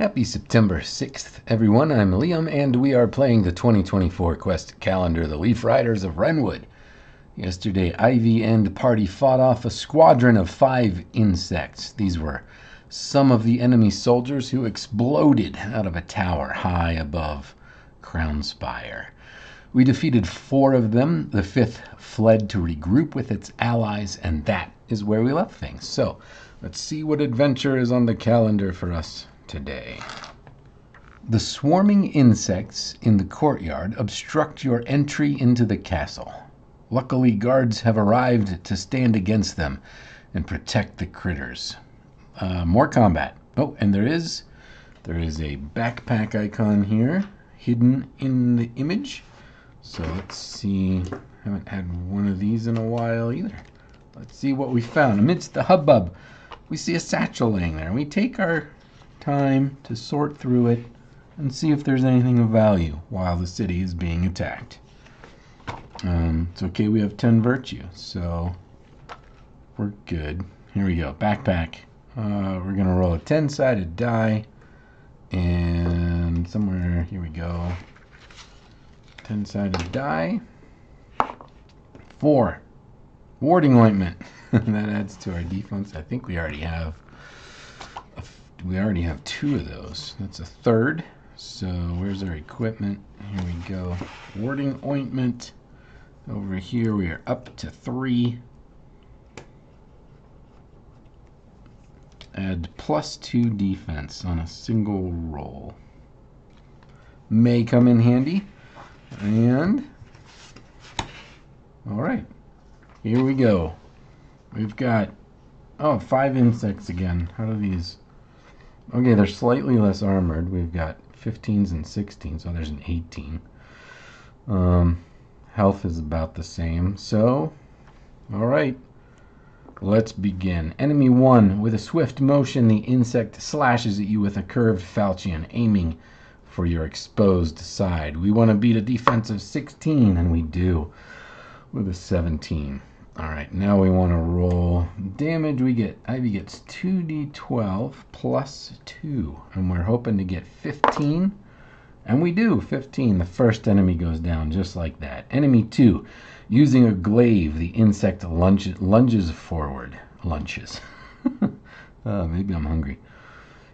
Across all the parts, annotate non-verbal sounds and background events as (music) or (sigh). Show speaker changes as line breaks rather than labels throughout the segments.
Happy September 6th, everyone. I'm Liam, and we are playing the 2024 Quest calendar, the Leaf Riders of Wrenwood. Yesterday, Ivy and party fought off a squadron of five insects. These were some of the enemy soldiers who exploded out of a tower high above Crown Spire. We defeated four of them. The fifth fled to regroup with its allies, and that is where we left things. So, let's see what adventure is on the calendar for us today. The swarming insects in the courtyard obstruct your entry into the castle. Luckily, guards have arrived to stand against them and protect the critters. Uh, more combat. Oh, and there is there is a backpack icon here hidden in the image. So let's see. I Haven't had one of these in a while either. Let's see what we found. Amidst the hubbub, we see a satchel laying there. We take our time to sort through it and see if there's anything of value while the city is being attacked. Um, it's okay, we have 10 virtue, so we're good. Here we go, backpack. Uh, we're gonna roll a 10 sided die, and somewhere, here we go. 10 sided die. Four. Warding ointment. (laughs) that adds to our defense. I think we already have we already have two of those. That's a third. So where's our equipment? Here we go. Warding ointment. Over here we are up to three. Add plus two defense on a single roll. May come in handy. And all right, here we go. We've got oh five insects again. How do these? Okay, they're slightly less armored. We've got 15s and 16s, so there's an 18. Um, health is about the same. So, all right, let's begin. Enemy 1. With a swift motion, the insect slashes at you with a curved falchion, aiming for your exposed side. We want to beat a defensive 16, and we do with a 17. All right, now we want to roll damage. We get Ivy gets 2d12 plus 2, and we're hoping to get 15. And we do, 15. The first enemy goes down just like that. Enemy 2, using a glaive, the insect lunge, lunges forward. Lunches. uh, (laughs) maybe I'm hungry.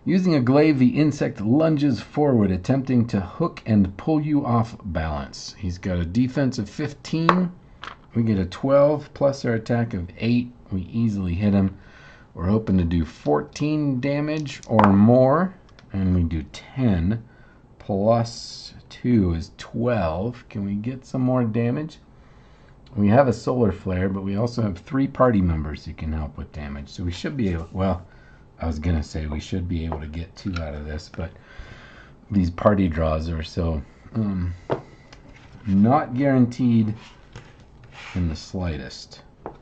Using a glaive, the insect lunges forward, attempting to hook and pull you off balance. He's got a defense of 15 we get a 12 plus our attack of 8. We easily hit him. We're hoping to do 14 damage or more. And we do 10 plus 2 is 12. Can we get some more damage? We have a solar flare, but we also have three party members who can help with damage. So we should be able, well, I was going to say we should be able to get two out of this, but these party draws are so um, not guaranteed in the slightest.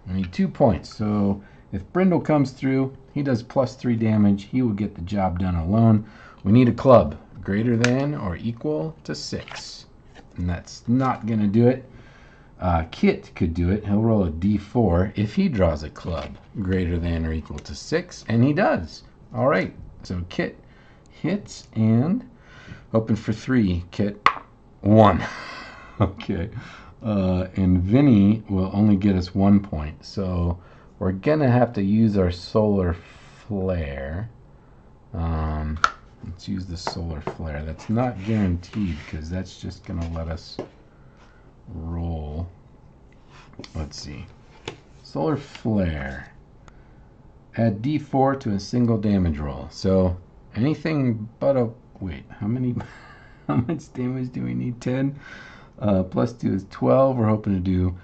I need two points. So if Brindle comes through, he does plus three damage. He will get the job done alone. We need a club greater than or equal to six. And that's not going to do it. Uh, Kit could do it. He'll roll a d4 if he draws a club greater than or equal to six. And he does. All right. So Kit hits and open for three. Kit, one. (laughs) okay. Uh, and Vinny will only get us one point. So we're going to have to use our solar flare. Um, let's use the solar flare. That's not guaranteed because that's just going to let us roll. Let's see. Solar flare. Add d4 to a single damage roll. So anything but a... Wait, how many... (laughs) How much damage do we need? 10? Uh, plus 2 is 12. We're hoping to do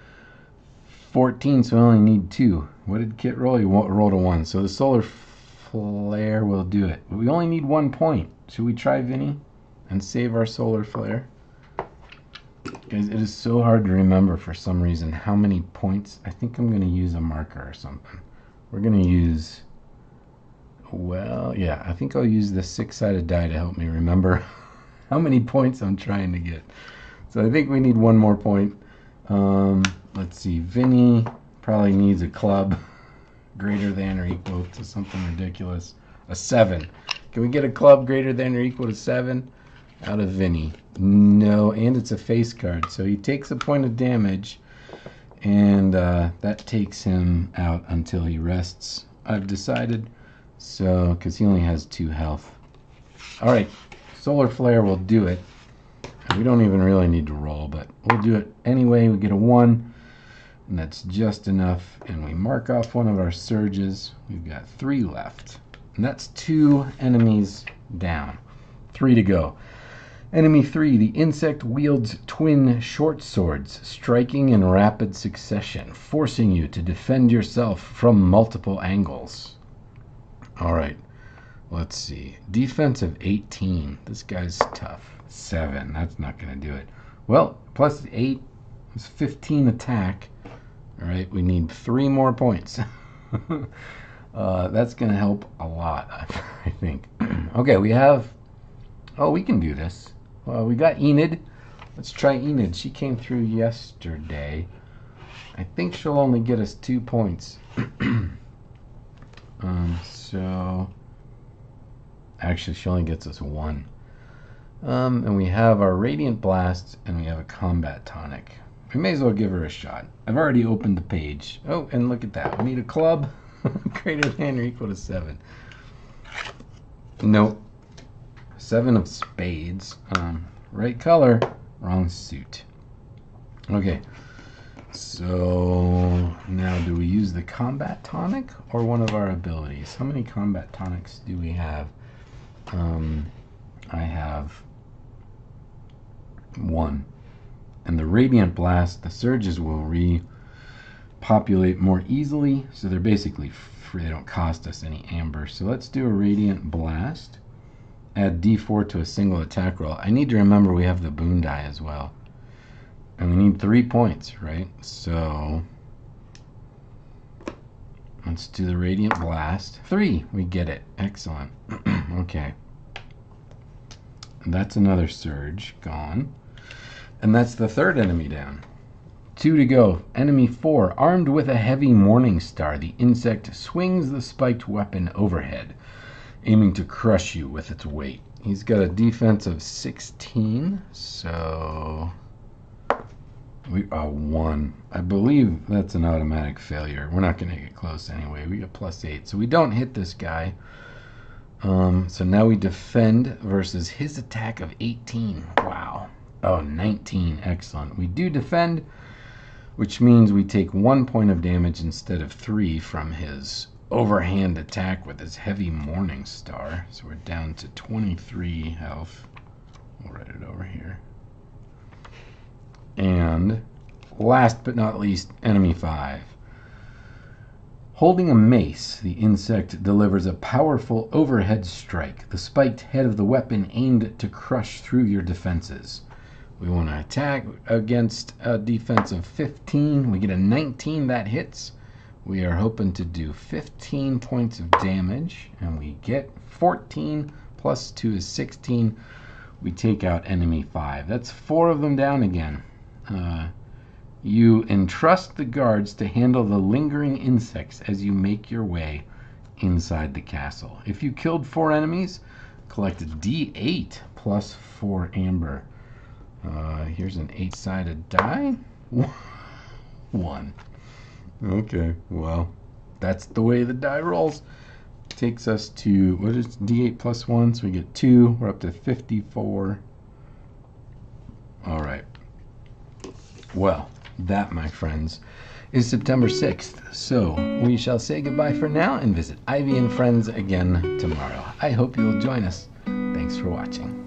14, so we only need 2. What did Kit roll? He rolled a 1. So the solar flare will do it. We only need one point. Should we try Vinny and save our solar flare? Guys, it is so hard to remember for some reason how many points. I think I'm going to use a marker or something. We're going to use, well, yeah, I think I'll use the six-sided die to help me remember (laughs) how many points I'm trying to get. So I think we need one more point. Um, let's see. Vinny probably needs a club (laughs) greater than or equal to something ridiculous. A seven. Can we get a club greater than or equal to 7? Out of Vinny. No, and it's a face card. So he takes a point of damage, and uh, that takes him out until he rests, I've decided. So, because he only has 2 health. Alright, Solar Flare will do it. We don't even really need to roll, but we'll do it anyway. We get a 1, and that's just enough. And we mark off one of our surges. We've got 3 left. And that's 2 enemies down. 3 to go. Enemy 3, the insect wields twin short swords, striking in rapid succession, forcing you to defend yourself from multiple angles. Alright, let's see. Defense of 18. This guy's tough. 7. That's not going to do it. Well, plus 8 is 15 attack. Alright, we need 3 more points. (laughs) uh, that's going to help a lot, (laughs) I think. (clears throat) okay, we have... Oh, we can do this. Well, we got Enid. Let's try Enid. She came through yesterday. I think she'll only get us two points. (clears throat) um, so, actually, she only gets us one. Um, and we have our Radiant Blast, and we have a Combat Tonic. We may as well give her a shot. I've already opened the page. Oh, and look at that. We need a club (laughs) greater than or equal to seven. Nope. Seven of spades. Um, right color, wrong suit. Okay. So now do we use the combat tonic or one of our abilities? How many combat tonics do we have? Um, I have one. And the radiant blast, the surges will repopulate more easily. So they're basically free. They don't cost us any amber. So let's do a radiant blast add d4 to a single attack roll. I need to remember we have the boon die as well. And we need three points, right? So let's do the Radiant Blast. Three, we get it. Excellent. (clears throat) okay. That's another surge gone. And that's the third enemy down. Two to go. Enemy four, armed with a heavy morning star, the insect swings the spiked weapon overhead aiming to crush you with its weight. He's got a defense of 16, so we are one. I believe that's an automatic failure. We're not going to get close anyway. We got plus eight, so we don't hit this guy. Um, so now we defend versus his attack of 18. Wow. Oh, 19. Excellent. We do defend, which means we take one point of damage instead of three from his overhand attack with his heavy Morning Star. So we're down to 23 health. We'll write it over here. And last but not least, enemy 5. Holding a mace, the insect delivers a powerful overhead strike, the spiked head of the weapon aimed to crush through your defenses. We want to attack against a defense of 15. We get a 19 that hits. We are hoping to do 15 points of damage and we get 14 plus 2 is 16 we take out enemy 5 that's four of them down again. Uh, you entrust the guards to handle the lingering insects as you make your way inside the castle if you killed four enemies collect a d8 plus 4 amber uh, here's an 8 sided die (laughs) one Okay, well, that's the way the die rolls. Takes us to, what is D8 plus 1? So we get 2. We're up to 54. All right. Well, that, my friends, is September 6th. So we shall say goodbye for now and visit Ivy and Friends again tomorrow. I hope you'll join us. Thanks for watching.